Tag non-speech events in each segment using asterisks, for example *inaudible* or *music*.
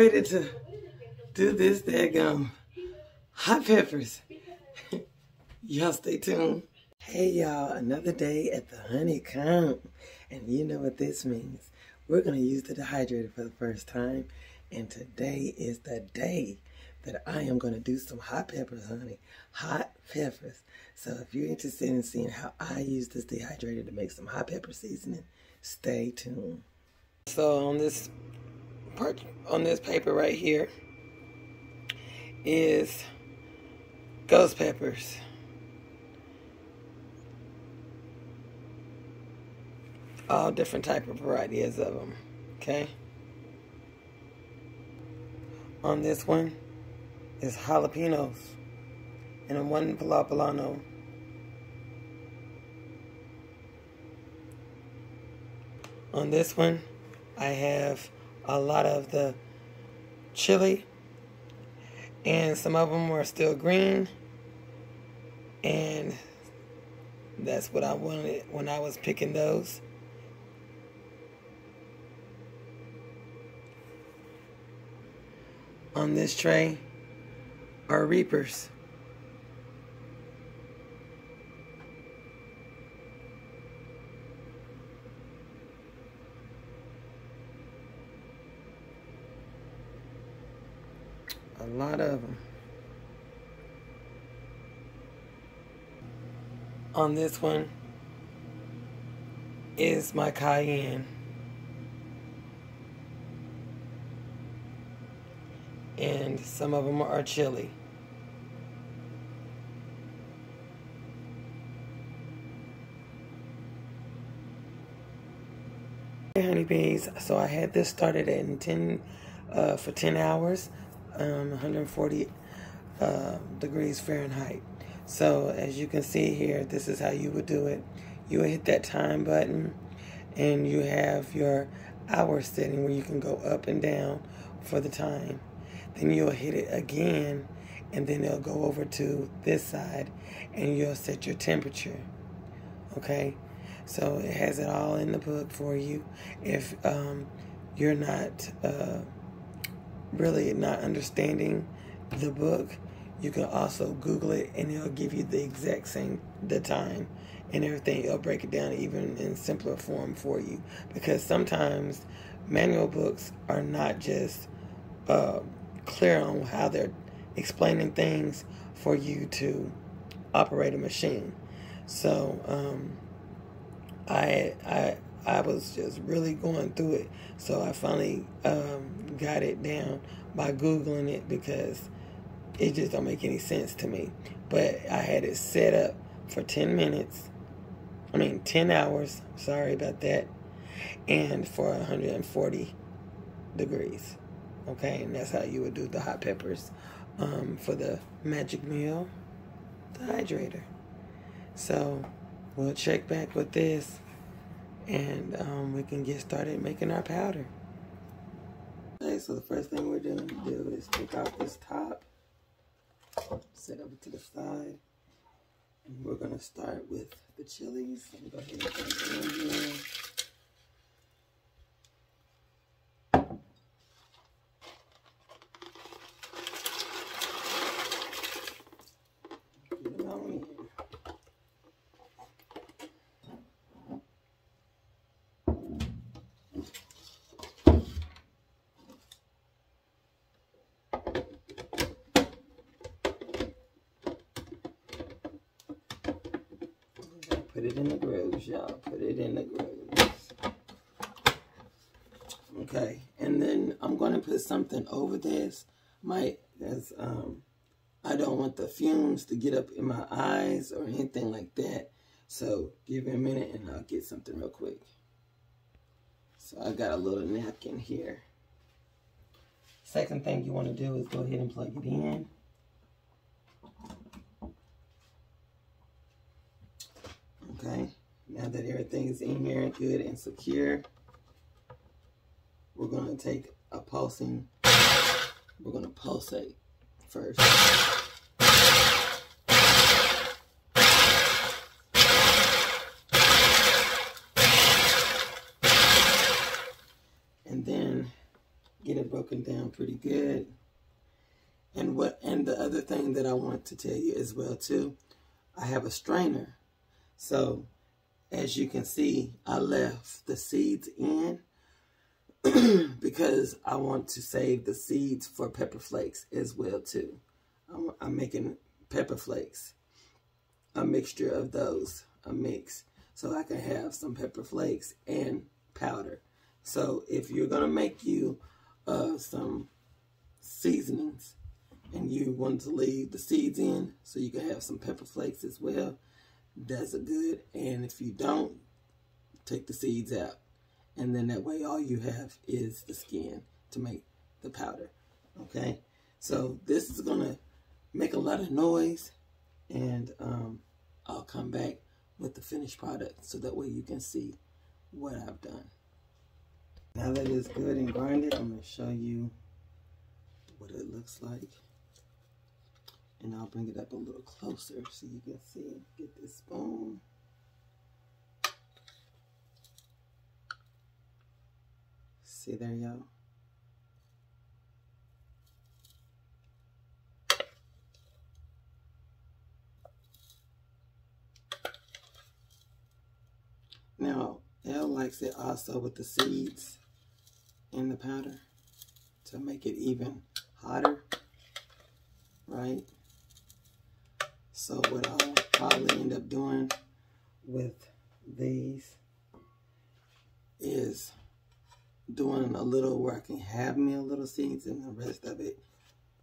ready to do this daggum hot peppers. *laughs* y'all stay tuned. Hey y'all, another day at the honeycomb. And you know what this means. We're to use the dehydrator for the first time. And today is the day that I am to do some hot peppers, honey. Hot peppers. So if you're interested in seeing how I use this dehydrator to make some hot pepper seasoning, stay tuned. So on this part, on this paper right here is ghost peppers. All different type of varieties of them, okay? On this one is jalapenos and on one poblano. On this one, I have a lot of the chili and some of them are still green and that's what I wanted when I was picking those. On this tray are reapers. A lot of them. On this one is my cayenne. And some of them are chili. honeybees so i had this started at 10 uh, for 10 hours um, 140 uh, degrees Fahrenheit. So as you can see here, this is how you would do it. You would hit that time button and you have your hour setting where you can go up and down for the time. Then you'll hit it again and then it'll go over to this side and you'll set your temperature. Okay? So it has it all in the book for you. If um, you're not... Uh, really not understanding the book, you can also Google it and it'll give you the exact same the time and everything. It'll break it down even in simpler form for you because sometimes manual books are not just uh, clear on how they're explaining things for you to operate a machine. So um, I I I was just really going through it. So I finally um, got it down by Googling it because it just don't make any sense to me. But I had it set up for 10 minutes. I mean, 10 hours. Sorry about that. And for 140 degrees. Okay, and that's how you would do the hot peppers um, for the Magic Mill dehydrator. So we'll check back with this and um, we can get started making our powder. Okay, so the first thing we're going to do is take out this top, set it to the side, and we're going to start with the chilies. go ahead and put them in here. Put it in the grooves, y'all. Put it in the grooves. Okay, and then I'm going to put something over this. Might, as um, I don't want the fumes to get up in my eyes or anything like that. So give me a minute and I'll get something real quick. So I got a little napkin here. Second thing you want to do is go ahead and plug it in. Okay, now that everything is in here good and secure, we're going to take a pulsing, we're going to pulsate first. And then get it broken down pretty good. And what and the other thing that I want to tell you as well too, I have a strainer. So as you can see, I left the seeds in *clears throat* because I want to save the seeds for pepper flakes as well too. I'm, I'm making pepper flakes, a mixture of those, a mix, so I can have some pepper flakes and powder. So if you're going to make you uh, some seasonings and you want to leave the seeds in so you can have some pepper flakes as well, that's a good. And if you don't, take the seeds out. And then that way all you have is the skin to make the powder. Okay? So this is going to make a lot of noise and um, I'll come back with the finished product so that way you can see what I've done. Now that it's good and grinded, I'm going to show you what it looks like. And I'll bring it up a little closer so you can see. Get this spoon. See there, y'all? Now, Elle likes it also with the seeds in the powder to make it even hotter, right? So what I'll probably end up doing with these is doing a little where I can have me a little seeds and the rest of it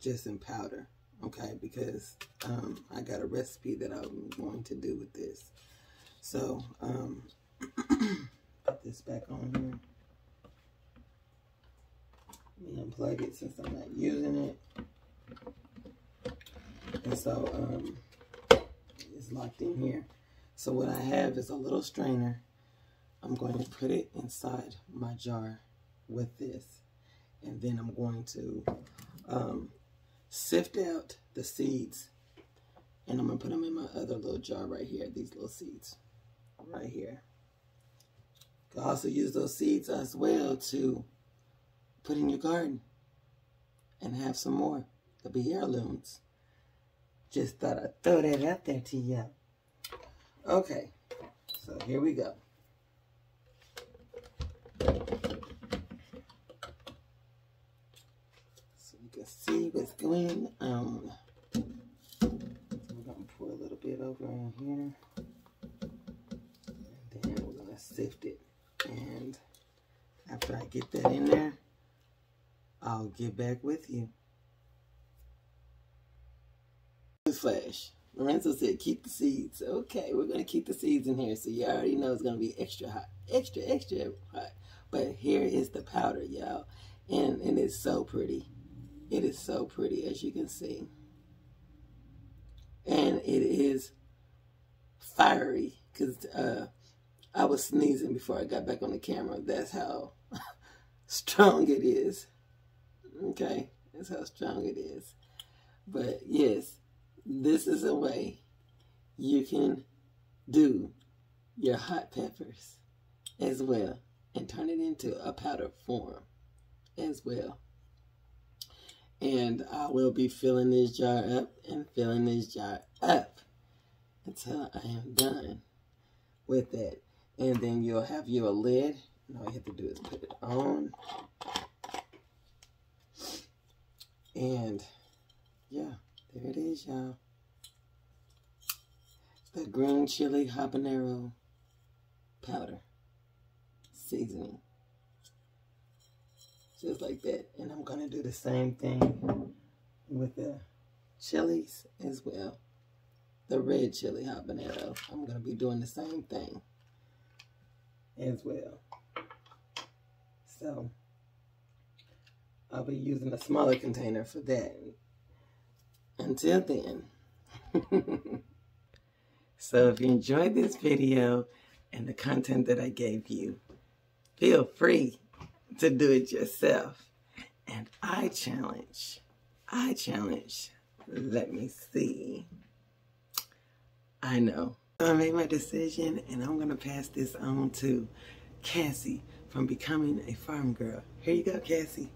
just in powder, okay? Because um, I got a recipe that I'm going to do with this. So, um, *clears throat* put this back on here. Let me unplug it since I'm not using it. And so um, locked in here. So what I have is a little strainer. I'm going to put it inside my jar with this. And then I'm going to um, sift out the seeds. And I'm going to put them in my other little jar right here, these little seeds right here can also use those seeds as well to put in your garden and have some more. They'll be heirlooms. Just thought I'd throw that out there to you. Okay, so here we go. So you can see what's going on. we're going to pour a little bit over in here. And then we're going to sift it. And after I get that in there, I'll get back with you. Flash. Lorenzo said, keep the seeds. Okay, we're going to keep the seeds in here. So you already know it's going to be extra hot. Extra, extra hot. But here is the powder, y'all. And, and it's so pretty. It is so pretty, as you can see. And it is fiery. Because uh, I was sneezing before I got back on the camera. That's how *laughs* strong it is. Okay, that's how strong it is. But yes, this is a way you can do your hot peppers as well and turn it into a powder form as well. And I will be filling this jar up and filling this jar up until I am done with that and then you'll have your lid. And all you have to do is put it on. And yeah, there it is, y'all. The green chili habanero powder seasoning. Just like that. And I'm going to do the same thing with the chilies as well. The red chili habanero. I'm going to be doing the same thing as well. So I'll be using a smaller container for that. Until then. *laughs* so if you enjoyed this video and the content that I gave you, feel free to do it yourself. And I challenge, I challenge, let me see. I know I made my decision and I'm going to pass this on to Cassie from Becoming a Farm Girl. Here you go, Cassie.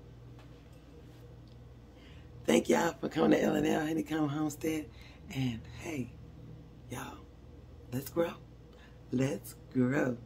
Thank y'all for coming to L&L Honeycomb Homestead. And hey, y'all, let's grow. Let's grow.